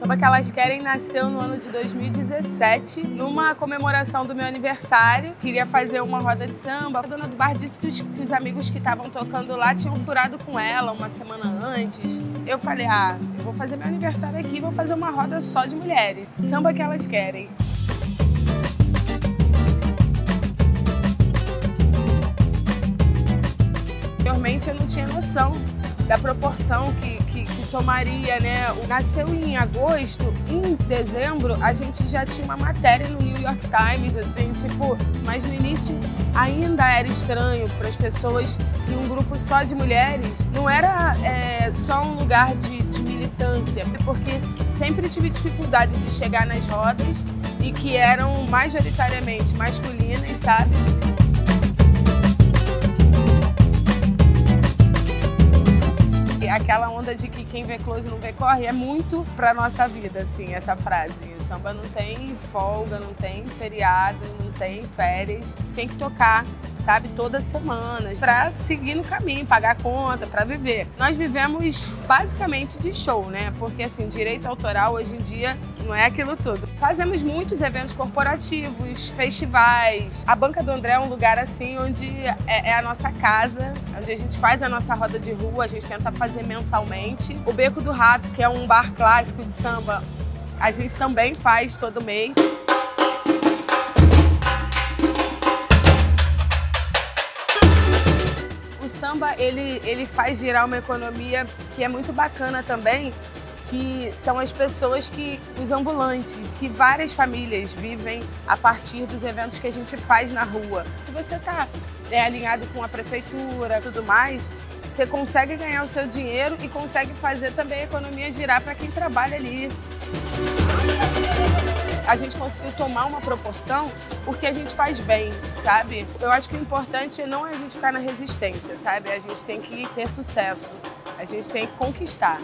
Samba que elas querem nasceu no ano de 2017, numa comemoração do meu aniversário. Queria fazer uma roda de samba. A dona do bar disse que os, que os amigos que estavam tocando lá tinham furado com ela uma semana antes. Eu falei, ah, eu vou fazer meu aniversário aqui, vou fazer uma roda só de mulheres. Samba que elas querem. Anteriormente eu não tinha noção da proporção que, tomaria, né? Nasceu em agosto, em dezembro a gente já tinha uma matéria no New York Times, assim, tipo, mas no início ainda era estranho para as pessoas que um grupo só de mulheres não era é, só um lugar de, de militância, porque sempre tive dificuldade de chegar nas rodas e que eram majoritariamente masculinas, sabe? Aquela onda de que quem vê close não vê corre é muito pra nossa vida, assim, essa frase. O samba não tem folga, não tem feriado, tem férias, tem que tocar sabe, todas as semanas, para seguir no caminho, pagar conta, para viver. Nós vivemos basicamente de show, né? Porque assim, direito autoral hoje em dia não é aquilo tudo. Fazemos muitos eventos corporativos, festivais. A Banca do André é um lugar assim onde é, é a nossa casa, onde a gente faz a nossa roda de rua, a gente tenta fazer mensalmente. O Beco do Rato, que é um bar clássico de samba, a gente também faz todo mês. Samba ele, ele faz girar uma economia que é muito bacana também, que são as pessoas que, os ambulantes, que várias famílias vivem a partir dos eventos que a gente faz na rua. Se você está é, alinhado com a prefeitura tudo mais, você consegue ganhar o seu dinheiro e consegue fazer também a economia girar para quem trabalha ali a gente conseguiu tomar uma proporção porque a gente faz bem, sabe? Eu acho que o importante não é a gente ficar na resistência, sabe? A gente tem que ter sucesso, a gente tem que conquistar.